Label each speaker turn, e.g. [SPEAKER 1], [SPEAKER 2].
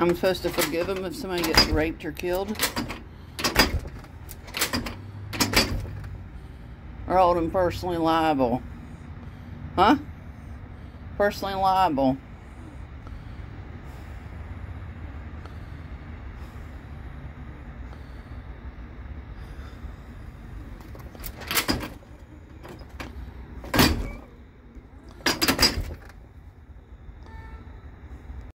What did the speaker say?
[SPEAKER 1] I'm supposed to forgive them if somebody gets raped or killed? Or hold them personally liable? Huh? Personally liable.